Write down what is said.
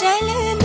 jealous.